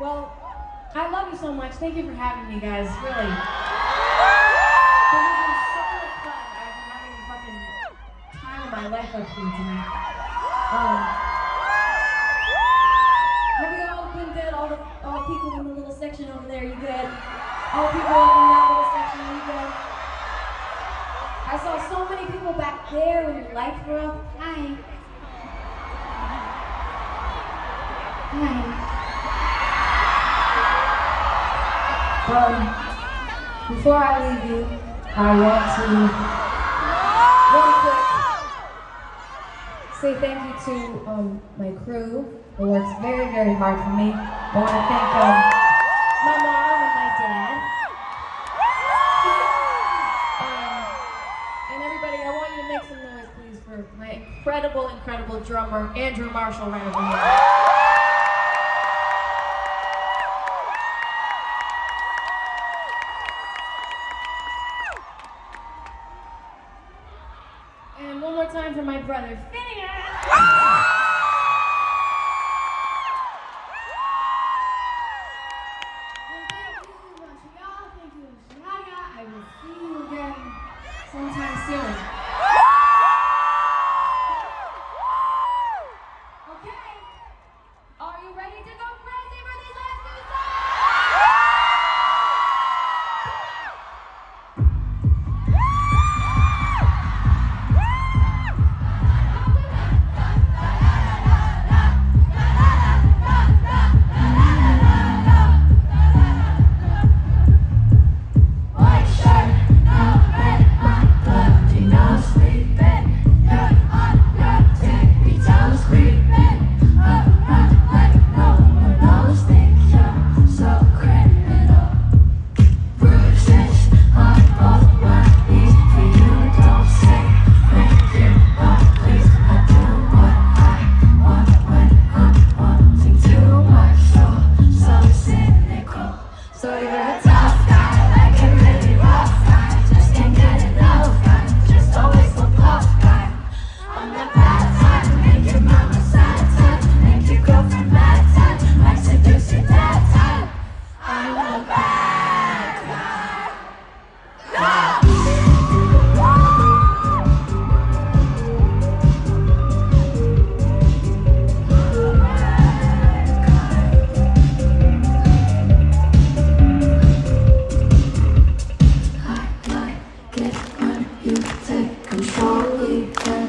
Well, I love you so much. Thank you for having me, guys. Really. This has been so much fun. I've been having the fucking time of my life up here tonight. Um, have you all been good? All the all people in the little section over there, you good? All people in that little section, you good? I saw so many people back there with your lights were up. Hi. Hi. Um, before I leave you, I want to quick say thank you to um, my crew who works very, very hard for me. I want to thank um, my mom and my dad. Um, and everybody, I want you to make some noise, please, for my incredible, incredible drummer, Andrew Marshall, right over here. See you again sometime soon. Control even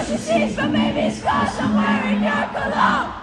I don't see but maybe it's cause I'm wearing your cologne.